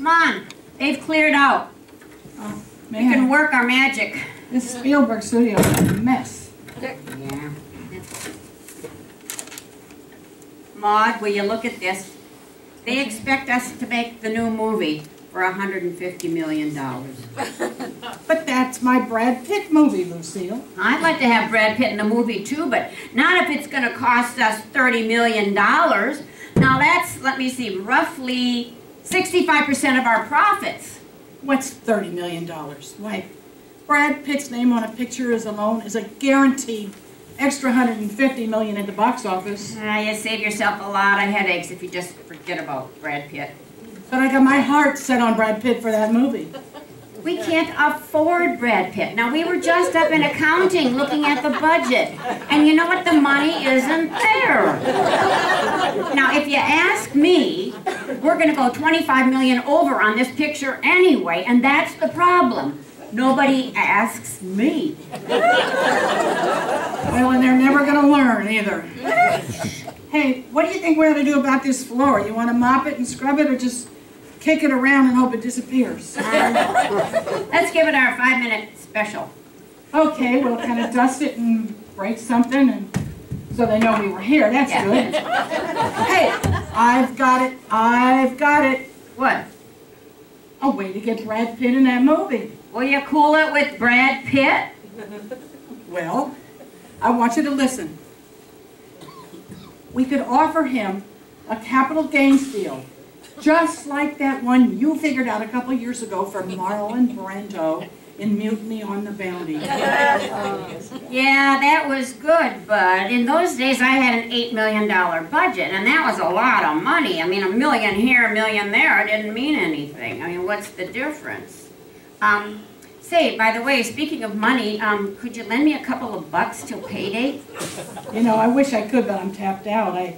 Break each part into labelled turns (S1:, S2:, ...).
S1: Come on, they've cleared out.
S2: Oh,
S1: We can work our magic.
S2: this Spielberg studio is a mess.
S1: Yeah. Maude, will you look at this? They expect us to make the new movie for hundred and fifty million dollars.
S2: But that's my Brad Pitt movie, Lucille.
S1: I'd like to have Brad Pitt in the movie too, but not if it's gonna cost us thirty million dollars. Now that's, let me see, roughly sixty-five percent of our profits.
S2: What's thirty million dollars? Why, Brad Pitt's name on a picture is alone is a guaranteed extra hundred and fifty million at the box office.
S1: Ah, you save yourself a lot of headaches if you just forget about Brad Pitt.
S2: But I got my heart set on Brad Pitt for that movie.
S1: We can't afford Brad Pitt. Now, we were just up in accounting looking at the budget. And you know what? The money isn't there. Now, if you ask me, we're going to go 25 million over on this picture anyway, and that's the problem. Nobody asks me.
S2: Well, and they're never gonna learn either. Hey, what do you think we ought to do about this floor? You wanna mop it and scrub it or just kick it around and hope it disappears?
S1: Let's give it our five minute special.
S2: Okay, we'll kind of dust it and break something and so they know we were here. That's
S1: Yeah.
S2: good. Hey, I've got it. I've got it.
S1: What?
S2: A way to get Brad Pitt in that movie.
S1: Will you cool it with Brad Pitt?
S2: Well, I want you to listen. We could offer him a capital gains deal, just like that one you figured out a couple years ago for Marlon Brando in Mutiny on the Bounty.
S1: Yeah, that was good, but in those days I had an $8 million budget, and that was a lot of money. I mean, a million here, a million there, it didn't mean anything. I mean, what's the difference? Um, say, by the way, speaking of money, um, could you lend me a couple of bucks till payday?
S2: You know, I wish I could, but I'm tapped out. I,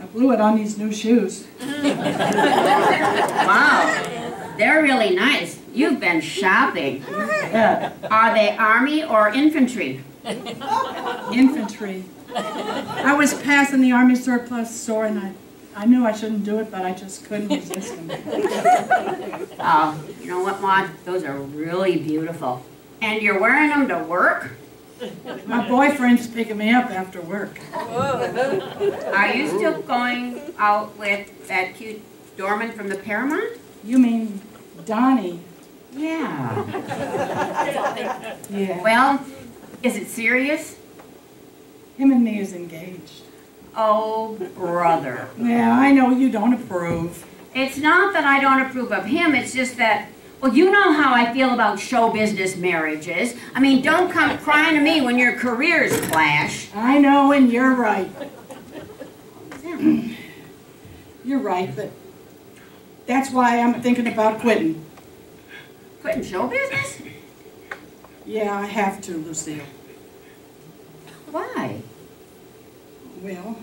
S2: I blew it on these new shoes.
S1: Wow, they're really nice. You've been shopping. Are they army or infantry?
S2: infantry. I was passing the army surplus store and I, I knew I shouldn't do it, but I just couldn't resist them.
S1: Oh, you know what, Maude? Those are really beautiful. And you're wearing them to work?
S2: My boyfriend's picking me up after work.
S1: Are you still going out with that cute doorman from the Paramount?
S2: You mean Donnie?
S1: Yeah.
S2: Yeah.
S1: Well, is it serious?
S2: Him and me is engaged.
S1: Oh, brother.
S2: Yeah, I know you don't approve.
S1: It's not that I don't approve of him, it's just that, well, you know how I feel about show business marriages. I mean, don't come crying to me when your careers clash.
S2: I know, and you're right. You're right, but that's why I'm thinking about quitting.
S1: Quitting show business?
S2: Yeah, I have to, Lucille.
S1: Why?
S2: Well,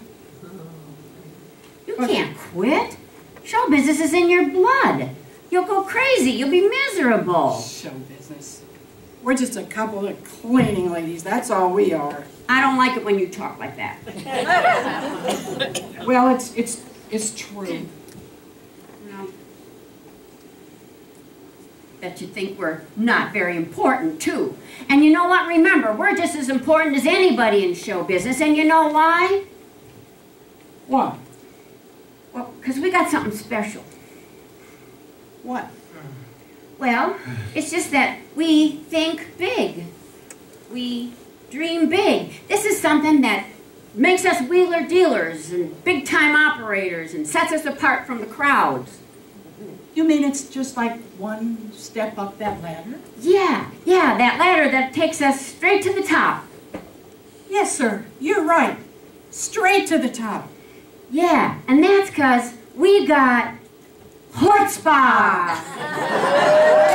S1: You can't quit. Show business is in your blood. You'll go crazy. You'll be miserable.
S2: show business. We're just a couple of cleaning ladies, that's all we are.
S1: I don't like it when you talk like that.
S2: Well, it's, it's, it's true.
S1: Bet you think we're not very important, too. And you know what? Remember, we're just as important as anybody in show business. And you know why?
S2: What?
S1: Well, because we got something special.
S2: What?
S1: Well, it's just that we think big. We dream big. This is something that makes us wheeler dealers and big time operators and sets us apart from the crowds.
S2: You mean it's just like one step up that ladder?
S1: Yeah, yeah, that ladder that takes us straight to the top.
S2: Yes, sir, you're right. Straight to the top.
S1: Yeah, and that's because we got chutzpah.